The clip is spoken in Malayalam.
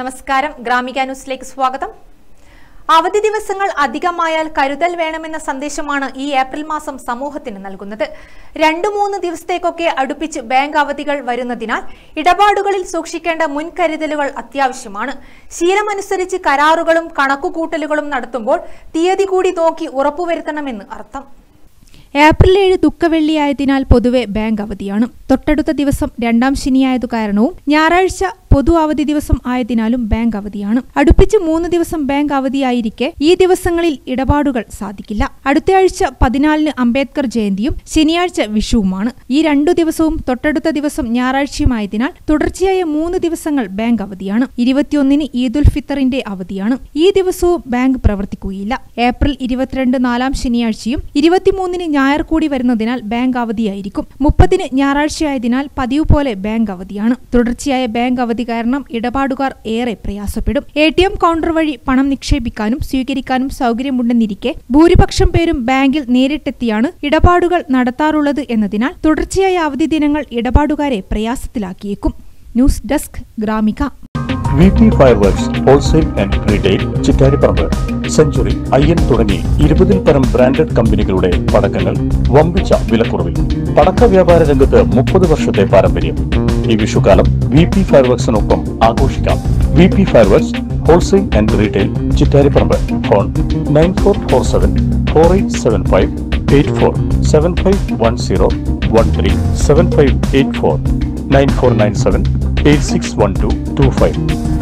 നമസ്കാരം. ഗ്രാമിക ന്യൂസിലേക്ക് സ്വാഗതം. അവധി ദിവസങ്ങൾ അധികമായാൽ കരുതൽ വേണമെന്ന സന്ദേശമാണ് ഈ ഏപ്രിൽ മാസം സമൂഹത്തിന് നൽകുന്നത്. രണ്ടു മൂന്ന് ദിവസത്തേക്കൊക്കെ അടുപ്പിച്ച് ബാങ്ക് അവധികൾ വരുന്നതിനാൽ ഇടപാടുകളിൽ സൂക്ഷിക്കേണ്ട മുൻകരുതലുകൾ അത്യാവശ്യമാണ്. ശീലമനുസരിച്ച് കരാറുകളും കണക്കുകൂട്ടലുകളും നടത്തുമ്പോൾ തീയതി കൂടി നോക്കി ഉറപ്പുവരുത്തണമെന്ന് അർത്ഥം. ഏപ്രിൽ ഏഴ് ദുഃഖവെള്ളിയായതിനാൽ പൊതുവെ ബാങ്ക് അവധിയാണ്. തൊട്ടടുത്ത ദിവസം രണ്ടാം ശനിയായതു കാരണവും ഞായറാഴ്ച പൊതു അവധി ദിവസം ആയതിനാലും ബാങ്ക് അവധിയാണ്. അടുപ്പിച്ച് മൂന്ന് ദിവസം ബാങ്ക് അവധിയായിരിക്കെ ഈ ദിവസങ്ങളിൽ ഇടപാടുകൾ സാധിക്കില്ല. അടുത്തയാഴ്ച പതിനാലിന് അംബേദ്കർ ജയന്തിയും ശനിയാഴ്ച വിഷുവുമാണ്. ഈ രണ്ടു ദിവസവും തൊട്ടടുത്ത ദിവസം ഞായറാഴ്ചയുമായതിനാൽ തുടർച്ചയായ മൂന്ന് ദിവസങ്ങൾ ബാങ്ക് അവധിയാണ്. ഇരുപത്തിയൊന്നിന് ഈദുൽ ഫിത്തറിന്റെ അവധിയാണ്. ഈ ദിവസവും ബാങ്ക് പ്രവർത്തിക്കുകയില്ല. ഏപ്രിൽ ഇരുപത്തിരണ്ട് നാലാം ശനിയാഴ്ചയും ഇരുപത്തിമൂന്നിന് ഞായർ കൂടി വരുന്നതിനാൽ ബാങ്ക് അവധിയായിരിക്കും. മുപ്പതിന് ഞായറാഴ്ചയായതിനാൽ പതിവ് പോലെ ബാങ്ക് അവധിയാണ്. തുടർച്ചയായ ബാങ്ക് അവധി കാരണം ഇടപാടുകാർ ഏറെ പ്രയാസപ്പെടും. എ ടി എം കൗണ്ടർ വഴി പണം നിക്ഷേപിക്കാനും സ്വീകരിക്കാനും സൗകര്യമുണ്ടെന്നിരിക്കെ ഭൂരിപക്ഷം പേരും ബാങ്കിൽ നേരിട്ടെത്തിയാണ് ഇടപാടുകൾ നടത്താറുള്ളത് എന്നതിനാൽ തുടർച്ചയായ അവധി ദിനങ്ങൾ ഇടപാടുകാരെ പ്രയാസത്തിലാക്കിയേക്കും. News desk Gramika. V T fireworks wholesale and retail Chittariparamba century I N തുടങ്ങി ഇരുപതിൽ പരം ബ്രാൻഡഡ് കമ്പനികളുടെ പടക്കങ്ങൾ വമ്പിച്ച വിലക്കുറവിൽ. പടക്ക വ്യാപാര രംഗത്ത് മുപ്പത് വർഷത്തെ പാരമ്പര്യം. ഈ വിഷുക്കാലം വി പി ഫയർവർക്സിനൊപ്പം ആഘോഷിക്കാം. V P fireworks wholesale and retail Chittariparamba phone nine four four seven four eight seven five eight four seven five one zero one three seven five eight four nine four nine seven 861225.